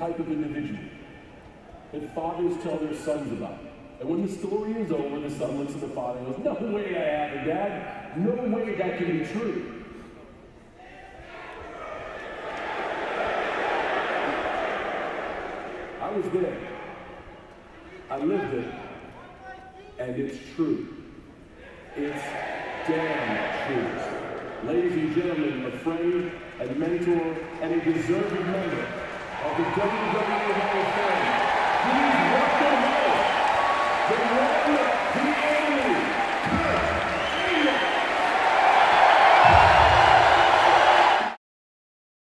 Type of individual that fathers tell their sons about. And when the story is over, the son looks at the father and goes, No way that a Dad. No way that can be true. I was there. I lived it. And it's true. It's damn true. Ladies and gentlemen, a friend and mentor and a deserving member of the